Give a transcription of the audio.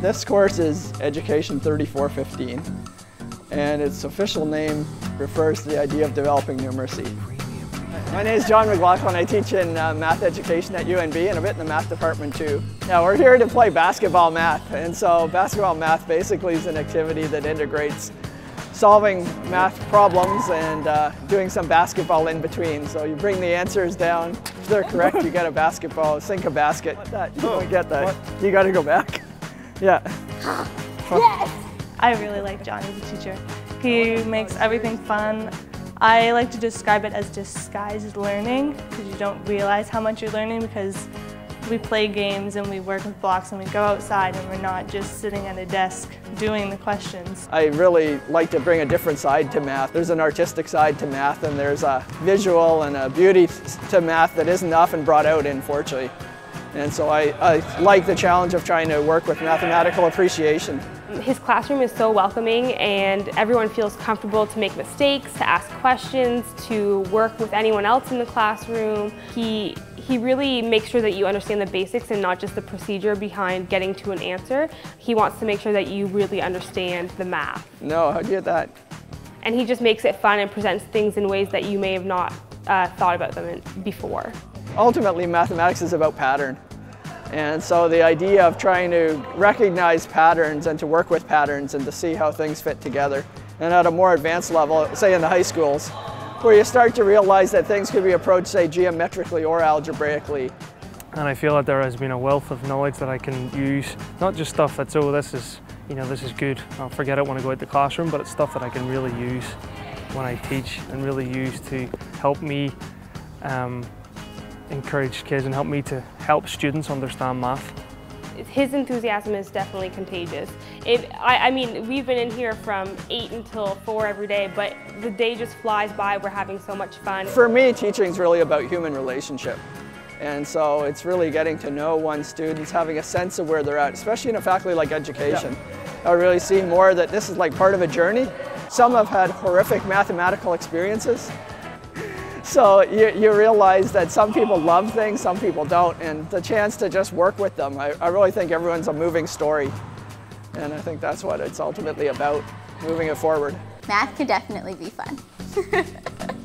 This course is Education 3415, and its official name refers to the idea of developing numeracy. My name is John McLoughlin. I teach in uh, math education at UNB and a bit in the math department too. Now we're here to play basketball math, and so basketball math basically is an activity that integrates solving math problems and uh, doing some basketball in between. So you bring the answers down. If they're correct, you get a basketball, sink a basket. That, you don't get that. You got to go back. Yeah. Yes! I really like John as a teacher. He makes everything fun. I like to describe it as disguised learning because you don't realize how much you're learning because we play games and we work with blocks and we go outside and we're not just sitting at a desk doing the questions. I really like to bring a different side to math. There's an artistic side to math and there's a visual and a beauty to math that isn't often brought out unfortunately. And so I, I like the challenge of trying to work with mathematical appreciation. His classroom is so welcoming and everyone feels comfortable to make mistakes, to ask questions, to work with anyone else in the classroom. He, he really makes sure that you understand the basics and not just the procedure behind getting to an answer. He wants to make sure that you really understand the math. No, how'd you get that? And he just makes it fun and presents things in ways that you may have not uh, thought about them before. Ultimately, mathematics is about pattern. And so the idea of trying to recognize patterns and to work with patterns and to see how things fit together. And at a more advanced level, say in the high schools, where you start to realize that things could be approached, say, geometrically or algebraically. And I feel that there has been a wealth of knowledge that I can use, not just stuff that's, oh, this is, you know, this is good, I'll forget it when I go out the classroom, but it's stuff that I can really use when I teach and really use to help me um, encourage kids and help me to help students understand math. His enthusiasm is definitely contagious. It, I, I, mean, we've been in here from 8 until 4 every day, but the day just flies by. We're having so much fun. For me, teaching is really about human relationship. And so it's really getting to know one's students, having a sense of where they're at, especially in a faculty like education. Yeah. I really see more that this is like part of a journey. Some have had horrific mathematical experiences, so you, you realize that some people love things, some people don't, and the chance to just work with them, I, I really think everyone's a moving story. And I think that's what it's ultimately about, moving it forward. Math can definitely be fun.